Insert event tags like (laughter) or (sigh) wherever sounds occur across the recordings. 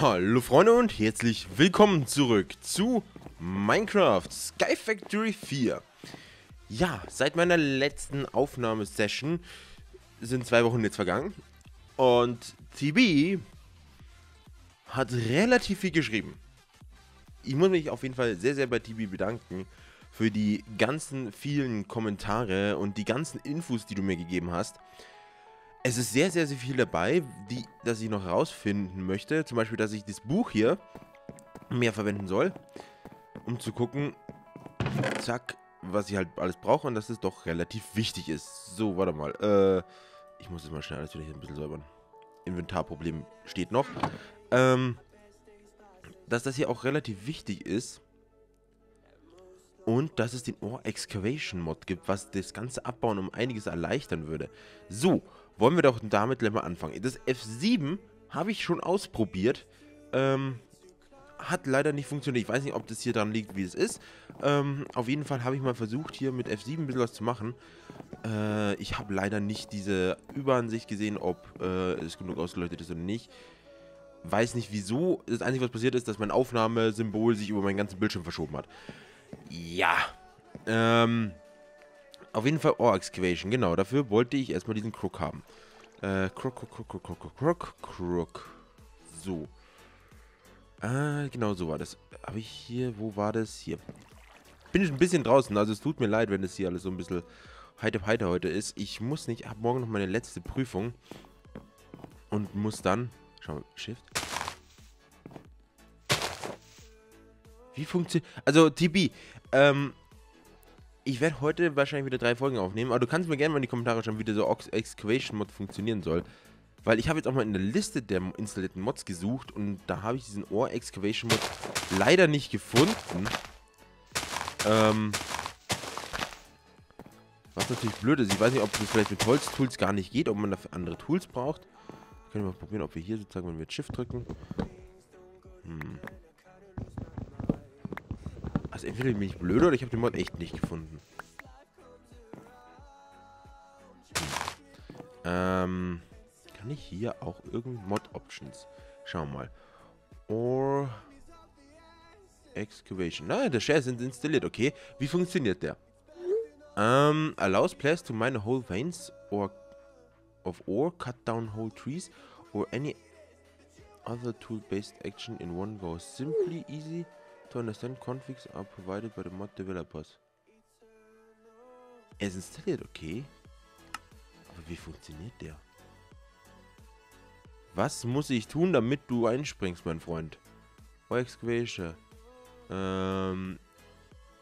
Hallo Freunde und herzlich willkommen zurück zu Minecraft Sky Factory 4. Ja, seit meiner letzten Aufnahmesession sind zwei Wochen jetzt vergangen und TB hat relativ viel geschrieben. Ich muss mich auf jeden Fall sehr, sehr bei TB bedanken für die ganzen vielen Kommentare und die ganzen Infos, die du mir gegeben hast. Es ist sehr, sehr, sehr viel dabei, die, dass ich noch rausfinden möchte. Zum Beispiel, dass ich das Buch hier mehr verwenden soll, um zu gucken, zack, was ich halt alles brauche und dass es doch relativ wichtig ist. So, warte mal. Äh, ich muss jetzt mal schnell alles wieder hier ein bisschen säubern. Inventarproblem steht noch. Ähm, dass das hier auch relativ wichtig ist. Und dass es den Ore Excavation Mod gibt, was das ganze Abbauen um einiges erleichtern würde. So, wollen wir doch damit gleich mal anfangen. Das F7 habe ich schon ausprobiert. Ähm, hat leider nicht funktioniert. Ich weiß nicht, ob das hier dran liegt, wie es ist. Ähm, auf jeden Fall habe ich mal versucht, hier mit F7 ein bisschen was zu machen. Äh, ich habe leider nicht diese Überansicht gesehen, ob äh, es genug ausgeleuchtet ist oder nicht. Weiß nicht wieso. Das Einzige, was passiert ist, dass mein Aufnahmesymbol sich über meinen ganzen Bildschirm verschoben hat. Ja. Ähm, auf jeden Fall Ore Excavation, genau. Dafür wollte ich erstmal diesen Crook haben. Äh, Crook, Crook, Crook, Crook, Crook, Crook, Crook. So. Äh, genau so war das. Habe ich hier, wo war das? Hier. Bin ich ein bisschen draußen, also es tut mir leid, wenn es hier alles so ein bisschen heiter heiter heute ist. Ich muss nicht, habe morgen noch meine letzte Prüfung. Und muss dann, schau mal, Shift. Wie funktioniert, also TB, ähm, ich werde heute wahrscheinlich wieder drei Folgen aufnehmen, aber du kannst mir gerne mal in die Kommentare schreiben, wie der so Excavation Mod funktionieren soll. Weil ich habe jetzt auch mal in der Liste der installierten Mods gesucht und da habe ich diesen Ore Excavation Mod leider nicht gefunden. Ähm, was natürlich blöd ist. Ich weiß nicht, ob das vielleicht mit Holztools gar nicht geht, ob man dafür andere Tools braucht. Können wir mal probieren, ob wir hier sozusagen, wenn wir Shift drücken. Hm. Also entweder bin ich blöd oder ich habe den Mod echt nicht gefunden. Hm. Ähm, kann ich hier auch irgendwie Mod-Options? Schauen wir mal. Or Excavation. Na, der Share sind installiert, okay. Wie funktioniert der? Um, allows players to mine whole veins or of ore, cut down whole trees, or any other tool-based action in one go. Simply easy to understand configs are provided by the mod developers. Er ist installiert, okay. Aber wie funktioniert der? Was muss ich tun, damit du einspringst, mein Freund? Excavation. Ähm,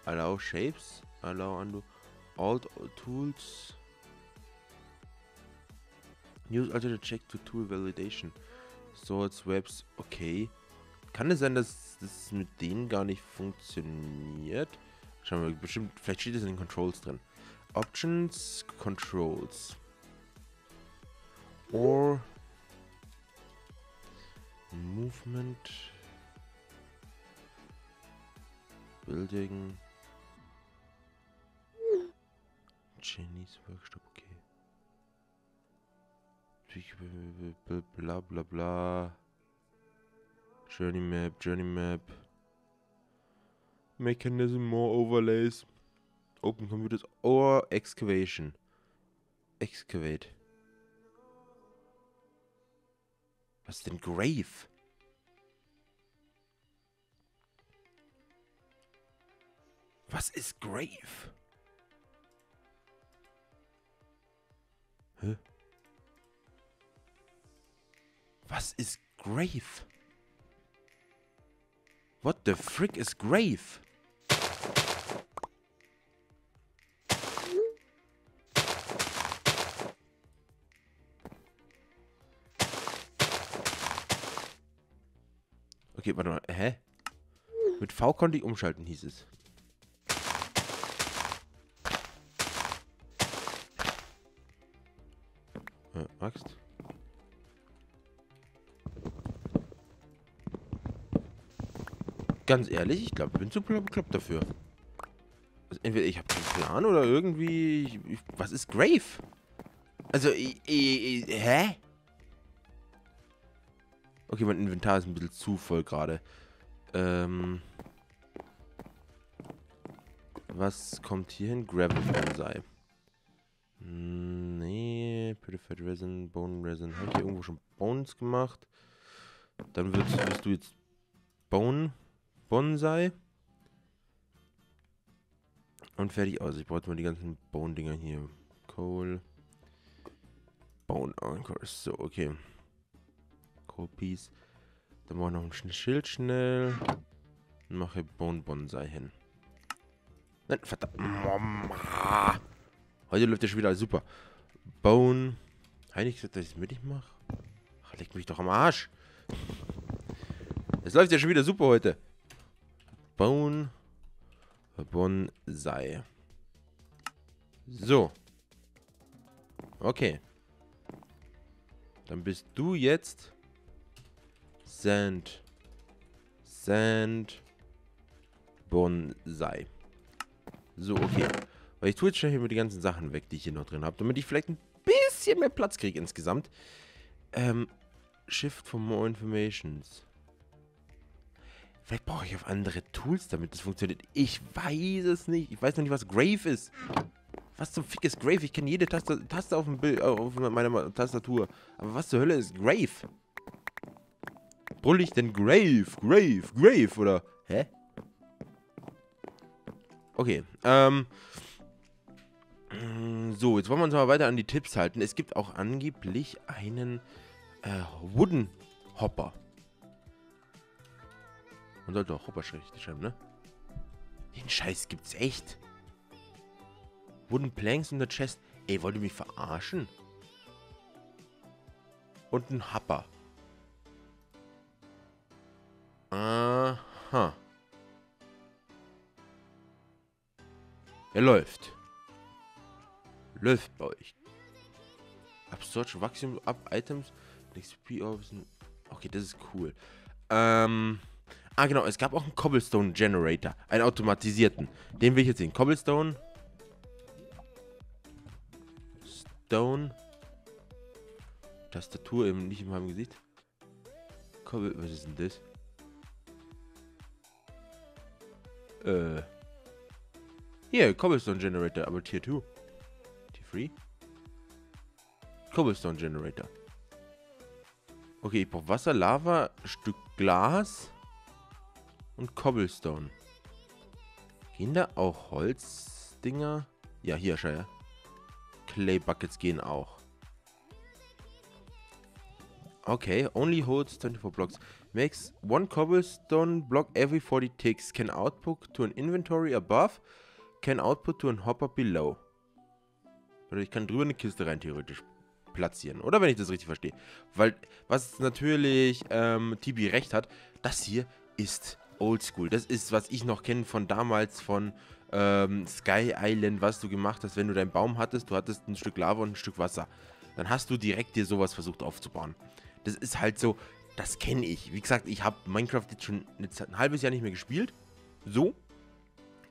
allow shapes. Allow undo. Alt tools. Use alternate check to tool validation. Swords, webs, okay. Kann es sein, dass das mit denen gar nicht funktioniert? Schauen wir, bestimmt, vielleicht steht es in den Controls drin. Options, Controls. Or Movement. Building. Jenny's Workshop, okay. Bla bla bla. Journey Map, Journey Map. Mechanism, more overlays. Open Computers or Excavation. Excavate. Was ist denn Grave? Was ist Grave? Hä? Was ist Grave? What the frick is Grave? Okay, warte mal. Hä? Mit V konnte ich umschalten, hieß es. Äh, Axt. Ganz ehrlich, ich glaube, ich bin zu bekloppt dafür. Also entweder ich habe keinen Plan oder irgendwie... Ich, ich, was ist Grave? Also, ich, hä? Okay, mein Inventar ist ein bisschen zu voll gerade. Ähm... Was kommt hier hin? Gravel Bonsai. Hm, nee, Purified Resin, Bone Resin. Habe ich hier irgendwo schon Bones gemacht? Dann wirst, wirst du jetzt Bone Bonsai. Und fertig aus. Ich brauche mal die ganzen Bone-Dinger hier. Coal. Bone Anchors. So, okay. Coal Piece. Dann brauche ich noch ein Schild schnell. Und mache Bone Bonsai hin. Nein, verdammt. Heute läuft der schon wieder super. Bone. Ich gesagt, dass ich es mit nicht mache? Ach, leg mich doch am Arsch. Es läuft ja schon wieder super heute. Bone. Bonsai. So. Okay. Dann bist du jetzt Sand. Sand. Bonsai. So, okay. Weil ich tue jetzt schon hier mal die ganzen Sachen weg, die ich hier noch drin habe, damit ich vielleicht ein bisschen mehr Platz kriege insgesamt. Ähm, Shift for more informations. Vielleicht brauche ich auf andere Tools, damit das funktioniert. Ich weiß es nicht. Ich weiß noch nicht, was Grave ist. Was zum Fick ist Grave? Ich kenne jede Taste, Taste auf, Bild, auf meiner Tastatur. Aber was zur Hölle ist Grave? Brüll ich denn Grave? Grave? Grave? Oder? Hä? Okay, ähm... So, jetzt wollen wir uns mal weiter an die Tipps halten. Es gibt auch angeblich einen äh, Wooden Hopper. Man sollte auch Hopper richtig schreiben, ne? Den Scheiß gibt's echt. Wooden Planks in der Chest. Ey, wollt ihr mich verarschen? Und ein Hopper. Aha. Er läuft. Läuft bei euch. Absorption Wachstum ab Items. XP Okay, das ist cool. Ähm. Ah, genau. Es gab auch einen Cobblestone Generator. Einen automatisierten. Den will ich jetzt sehen. Cobblestone. Stone. Tastatur eben nicht in meinem Gesicht. Cobble. Was ist denn das? Äh. Hier, Cobblestone Generator, aber Tier 2. Tier 3? Cobblestone Generator. Okay, ich brauche Wasser, Lava, Stück Glas und Cobblestone. Gehen da auch Holzdinger? Ja, hier, Scheiße. Clay Buckets gehen auch. Okay, only holds 24 blocks. Makes one cobblestone block every 40 ticks. Can output to an inventory above Can output to a hopper below. Oder ich kann drüber eine Kiste rein theoretisch platzieren. Oder wenn ich das richtig verstehe. Weil, was natürlich ähm, Tibi recht hat, das hier ist oldschool. Das ist, was ich noch kenne von damals von ähm, Sky Island, was du gemacht hast, wenn du deinen Baum hattest. Du hattest ein Stück Lava und ein Stück Wasser. Dann hast du direkt dir sowas versucht aufzubauen. Das ist halt so, das kenne ich. Wie gesagt, ich habe Minecraft jetzt schon ein halbes Jahr nicht mehr gespielt. So.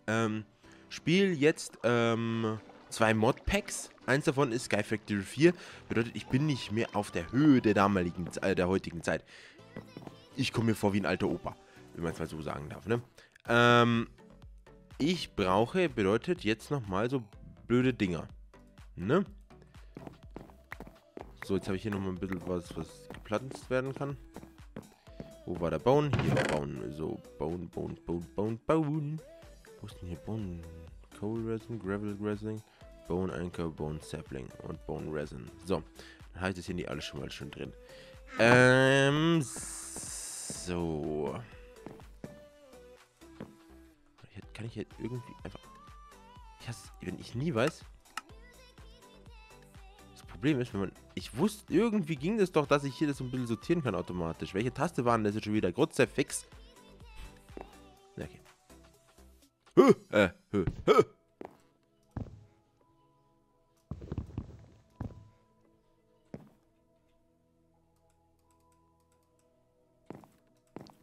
Ähm, spiele jetzt ähm, zwei Modpacks. Eins davon ist Sky Factory 4. Bedeutet, ich bin nicht mehr auf der Höhe der damaligen, äh, der heutigen Zeit. Ich komme mir vor wie ein alter Opa, wenn man es mal so sagen darf, ne? Ähm, ich brauche, bedeutet jetzt nochmal so blöde Dinger. Ne? So, jetzt habe ich hier nochmal ein bisschen was, was gepflanzt werden kann. Wo war der Bone? Hier war Bone. So, Bone, Bone, Bone, Bone, Bone. Wo ist denn hier Bone? Coal Resin, Gravel Resin, Bone Anchor, Bone Sapling und Bone Resin. So, dann ich das hier nicht alles schon mal schon drin. Ähm, so. Kann ich jetzt irgendwie einfach... Ich hasse, wenn ich nie weiß... Das Problem ist, wenn man... Ich wusste, irgendwie ging das doch, dass ich hier das so ein bisschen sortieren kann automatisch. Welche Taste waren das jetzt schon wieder? Grotze fix. Okay. Hö, äh, hö, hö.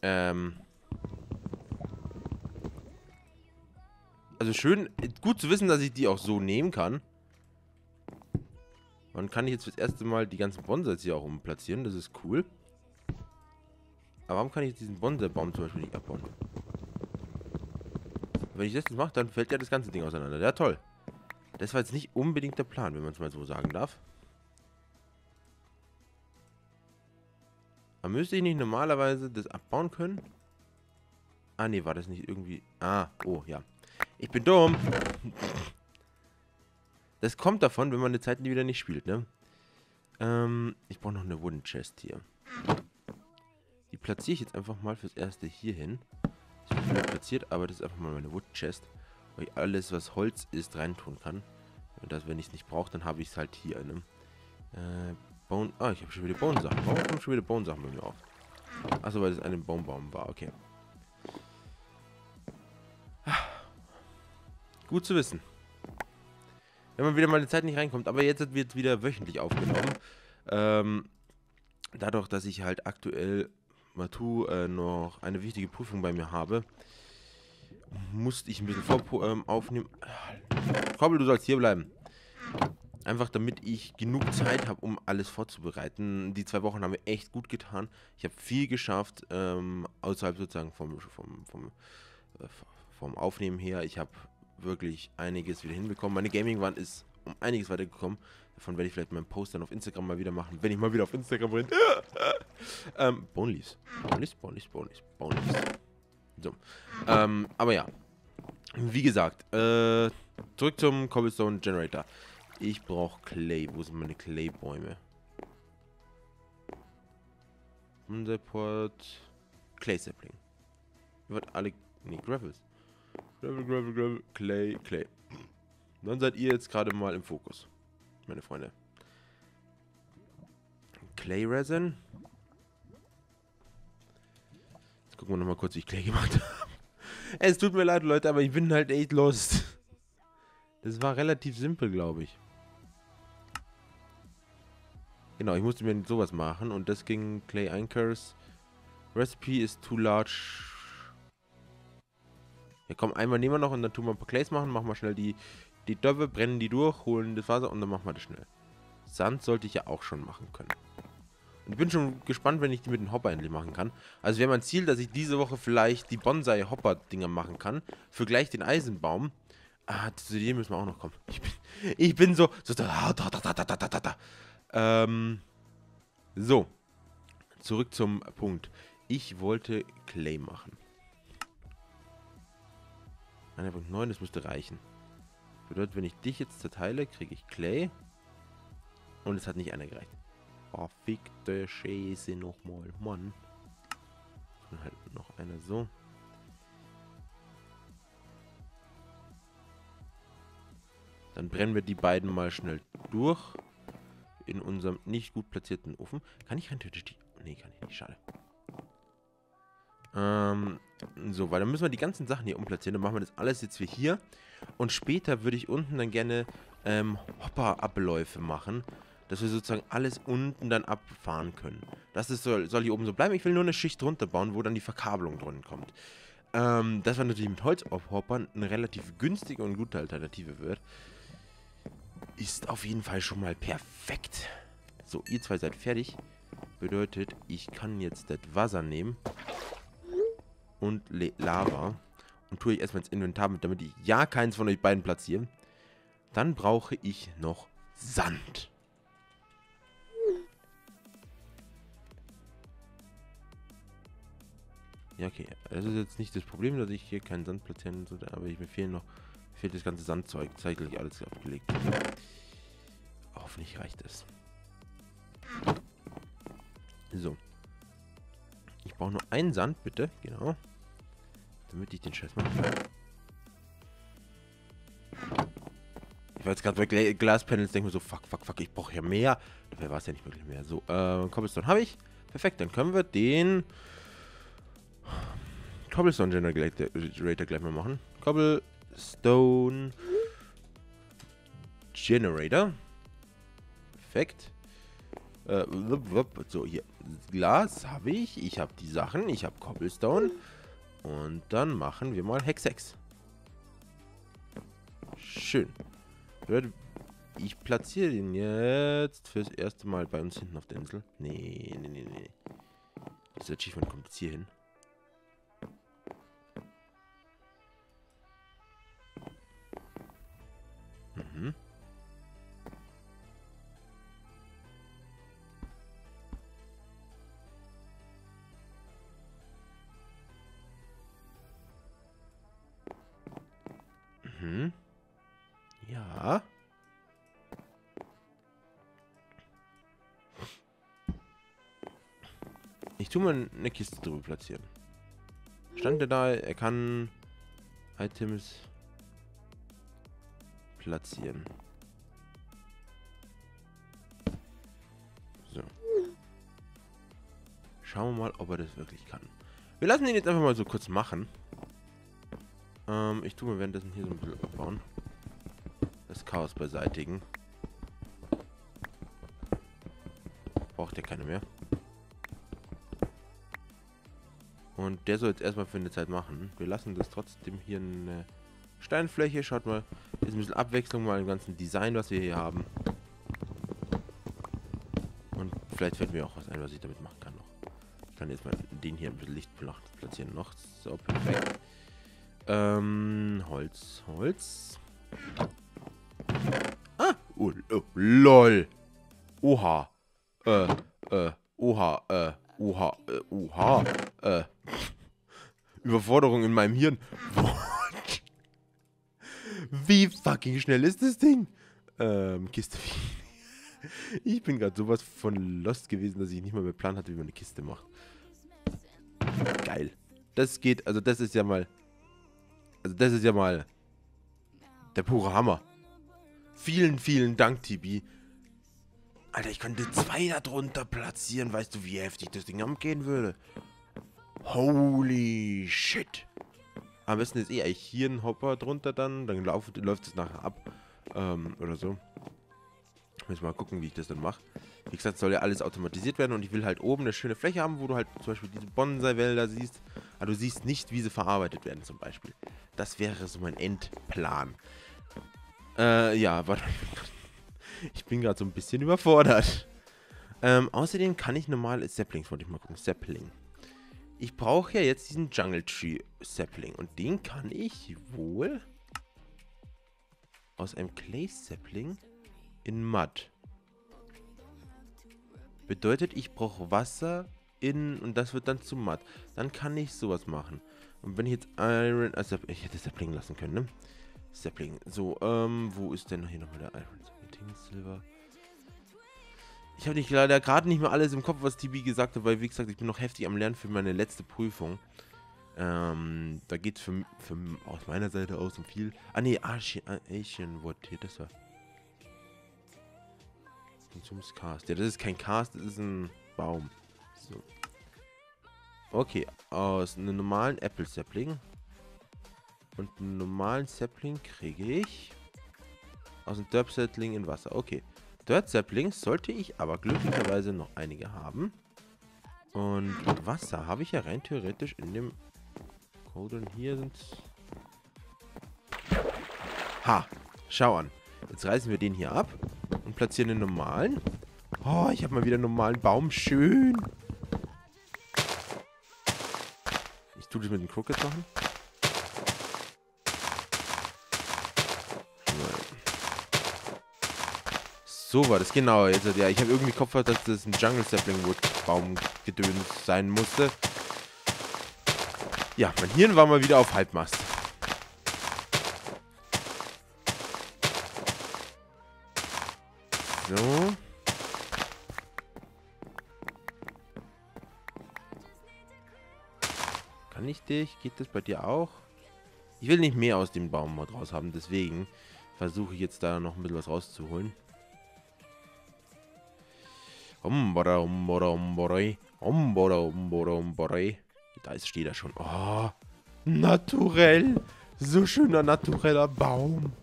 Ähm. Also schön, gut zu wissen, dass ich die auch so nehmen kann. Man kann jetzt das erste Mal die ganzen Bonsais hier auch umplatzieren, das ist cool. Aber warum kann ich jetzt diesen Bonsai-Baum zum Beispiel nicht abbauen? Wenn ich das jetzt mache, dann fällt ja das ganze Ding auseinander. Ja, toll. Das war jetzt nicht unbedingt der Plan, wenn man es mal so sagen darf. Aber müsste ich nicht normalerweise das abbauen können? Ah, nee, war das nicht irgendwie... Ah, oh, ja. Ich bin dumm. Das kommt davon, wenn man eine Zeit wieder nicht spielt, ne? Ähm, ich brauche noch eine Wooden Chest hier. Die platziere ich jetzt einfach mal fürs Erste hier hin. Ich bin platziert, aber das ist einfach mal meine Wood Chest. Weil ich alles, was Holz ist, reintun kann. Und das, wenn ich es nicht brauche, dann habe ich es halt hier. Ne? Äh, Bone. Ah, ich habe schon wieder Bone-Sachen. Warum kommen schon wieder Bone-Sachen bei mir auf? Achso, weil das ein Baumbaum war. Okay. Gut zu wissen. Wenn man wieder mal eine Zeit nicht reinkommt. Aber jetzt wird wieder wöchentlich aufgenommen. Ähm, dadurch, dass ich halt aktuell Matu äh, noch eine wichtige Prüfung bei mir habe, musste ich ein bisschen vor ähm, aufnehmen. Kobbel, du sollst hier bleiben. Einfach damit ich genug Zeit habe, um alles vorzubereiten. Die zwei Wochen haben mir echt gut getan. Ich habe viel geschafft, ähm, außerhalb sozusagen vom, vom, vom, äh, vom Aufnehmen her. Ich habe wirklich einiges wieder hinbekommen. Meine Gaming-Wand ist um einiges weitergekommen. Davon werde ich vielleicht meinen Post dann auf Instagram mal wieder machen, wenn ich mal wieder auf Instagram bin. (laughs) ähm, Bone Leaves. Bone Leaves, Bone Leaves, Bone Leaves. So. Ähm, aber ja. Wie gesagt, äh, zurück zum Cobblestone Generator. Ich brauche Clay. Wo sind meine Clay-Bäume? Unser Port. Clay Sapling. Wird alle. Nee, Gravels. Gravel, Gravel, Gravel. Clay, Clay. Dann seid ihr jetzt gerade mal im Fokus meine Freunde. Clay Resin. Jetzt gucken wir nochmal kurz, wie ich Clay gemacht habe. es tut mir leid, Leute, aber ich bin halt echt lost. Das war relativ simpel, glaube ich. Genau, ich musste mir sowas machen und das ging Clay Anchors. Recipe is too large. Ja komm, einmal nehmen wir noch und dann tun wir ein paar Clays machen. Machen wir schnell die die Döwe brennen die durch, holen das Wasser und dann machen wir das schnell. Sand sollte ich ja auch schon machen können. Und ich bin schon gespannt, wenn ich die mit dem Hopper endlich machen kann. Also wäre mein Ziel, dass ich diese Woche vielleicht die Bonsai-Hopper-Dinger machen kann. Für gleich den Eisenbaum. Ah, zu dem müssen wir auch noch kommen. Ich bin, ich bin so... so da, da, da, da, da, da, da. Ähm, so. Zurück zum Punkt. Ich wollte Clay machen. 1.9, das müsste reichen. Bedeutet, wenn ich dich jetzt zerteile, kriege ich Clay. Und es hat nicht einer gereicht. Oh, fickte Scheiße nochmal. Mann. Und halt noch einer so. Dann brennen wir die beiden mal schnell durch. In unserem nicht gut platzierten Ofen. Kann ich rein theoretisch die... Nee, kann ich nicht. Schade. Ähm, so, weil dann müssen wir die ganzen Sachen hier umplatzieren. Dann machen wir das alles jetzt wie hier. Und später würde ich unten dann gerne ähm, Hopper-Abläufe machen, dass wir sozusagen alles unten dann abfahren können. Das ist, soll, soll hier oben so bleiben. Ich will nur eine Schicht drunter bauen, wo dann die Verkabelung drin kommt. Ähm, das war natürlich mit Holzhoppern eine relativ günstige und gute Alternative wird. Ist auf jeden Fall schon mal perfekt. So, ihr zwei seid fertig. Bedeutet, ich kann jetzt das Wasser nehmen und Lava und tue ich erstmal ins Inventar mit, damit ich ja keins von euch beiden platziere. Dann brauche ich noch Sand. Ja, okay. Das ist jetzt nicht das Problem, dass ich hier keinen Sand platzieren sollte, aber ich, mir fehlen noch fehlt das ganze Sandzeug. Zeitlich alles abgelegt. Hoffentlich reicht es. So. Ich brauche nur einen Sand, bitte. Genau. Damit ich den Scheiß mache. Ich war jetzt gerade bei Glaspanels, denke mir so, fuck, fuck, fuck, ich brauche ja mehr. Dabei war es ja nicht wirklich mehr. So, äh, Cobblestone habe ich. Perfekt, dann können wir den Cobblestone Generator gleich mal machen. Cobblestone Generator. Perfekt. Äh, so, hier. Glas habe ich. Ich habe die Sachen. Ich habe Cobblestone. Und dann machen wir mal Hexex. Schön. Ich platziere den jetzt fürs erste Mal bei uns hinten auf der Insel. Nee, nee, nee, nee. Das Achievement kommt jetzt hier hin. Tue mal eine Kiste drüber platzieren. Stand er da, er kann Items platzieren. So. Schauen wir mal, ob er das wirklich kann. Wir lassen ihn jetzt einfach mal so kurz machen. Ähm, ich tue mir währenddessen hier so ein bisschen abbauen. Das Chaos beseitigen. Braucht ja keine mehr. Und der soll jetzt erstmal für eine Zeit machen. Wir lassen das trotzdem hier eine Steinfläche. Schaut mal, ist ein bisschen Abwechslung mal im ganzen Design, was wir hier haben. Und vielleicht fällt mir auch was ein, was ich damit machen kann noch. Ich kann jetzt mal den hier ein bisschen Licht platzieren noch. So, perfekt. Ähm, Holz, Holz. Ah, oh, oh, lol. Oha. Äh, äh, oha, äh, oha, äh, oha, äh. Überforderung in meinem Hirn. What? (laughs) Wie fucking schnell ist das Ding? Ähm, Kiste. (laughs) Ich bin gerade sowas von lost gewesen, dass ich nicht mal mehr Plan hatte, wie man eine Kiste macht. Geil. Das geht, also das ist ja mal also das ist ja mal der pure Hammer. Vielen, vielen Dank, Tibi. Alter, ich könnte zwei da drunter platzieren. Weißt du, wie heftig das Ding abgehen würde? Holy shit. Am besten ist eh hier ein Hopper drunter dann. Dann läuft, läuft es nachher ab. Ähm, oder so. Müssen mal gucken, wie ich das dann mache. Wie gesagt, soll ja alles automatisiert werden und ich will halt oben eine schöne Fläche haben, wo du halt zum Beispiel diese Bonsai-Wälder siehst. Aber du siehst nicht, wie sie verarbeitet werden zum Beispiel. Das wäre so mein Endplan. Äh, ja, warte. Ich bin gerade so ein bisschen überfordert. Ähm, außerdem kann ich normale Saplings, wollte ich mal gucken. Sapling. Ich brauche ja jetzt diesen Jungle Tree Sapling. Und den kann ich wohl aus einem Clay Sapling in Mud. Bedeutet, ich brauche Wasser in und das wird dann zu Mud. Dann kann ich sowas machen. Und wenn ich jetzt Iron... Also ich hätte Sapling lassen können, ne? Sapling. So, ähm, wo ist denn hier nochmal der Iron? Silver. Ich habe nicht leider gerade nicht mehr alles im Kopf, was TB gesagt hat, weil wie gesagt, ich bin noch heftig am Lernen für meine letzte Prüfung. Ähm, da geht es für, für, aus meiner Seite aus um viel. Ah ne, Asian, Asian What hier, das war. Konsums Cast. Ja, das ist kein Cast, das ist ein Baum. So. Okay, aus einem normalen Apple Sapling und einem normalen Sapling kriege ich aus dem Dirt Sapling in Wasser. Okay. Dirt Saplings sollte ich aber glücklicherweise noch einige haben. Und Wasser habe ich ja rein theoretisch in dem Code. Und hier sind Ha! Schau an. Jetzt reißen wir den hier ab und platzieren den normalen. Oh, ich habe mal wieder einen normalen Baum. Schön. tue das mit den Crooked machen? So war das, genau. Jetzt, ja, ich habe irgendwie Kopf, dass das ein Jungle Sapling Wood Baum gedöns sein musste. Ja, mein Hirn war mal wieder auf Halbmast. So. Kann ich dich? Geht das bei dir auch? Ich will nicht mehr aus dem Baum raus haben, deswegen versuche ich jetzt da noch ein bisschen was rauszuholen. Da ist, steht er schon. Oh, naturell. So schöner natureller Baum.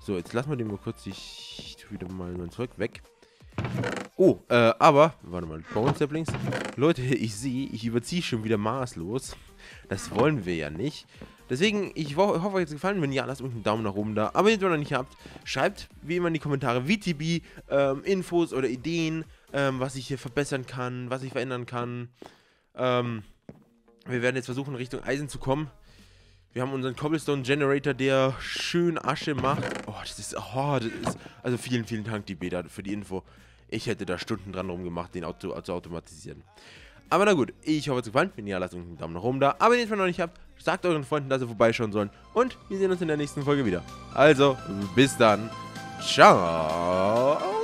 So, jetzt lassen wir den mal kurz. Ich tue wieder mal mein Zeug weg. Oh, äh, aber, warte mal, Bone Saplings. Leute, ich sehe, ich überziehe schon wieder maßlos. Das wollen wir ja nicht. Deswegen, ich hoffe, euch hat es gefallen. Wenn ja, lasst unten einen Daumen nach oben da. Aber wenn ihr es noch nicht habt, schreibt wie immer in die Kommentare VTB, ähm, Infos oder Ideen, ähm, was ich hier verbessern kann, was ich verändern kann. Ähm, wir werden jetzt versuchen, Richtung Eisen zu kommen. Wir haben unseren Cobblestone Generator, der schön Asche macht. Oh, das ist, oh, das ist, also vielen, vielen Dank, die Beta, für die Info. Ich hätte da Stunden dran rumgemacht, den Auto, zu automatisieren. Aber na gut, ich hoffe, es hat gefallen. Wenn ja, lasst einen Daumen nach oben da. Aber wenn ihr es noch nicht habt, sagt euren Freunden, dass sie vorbeischauen sollen. Und wir sehen uns in der nächsten Folge wieder. Also, bis dann. Ciao.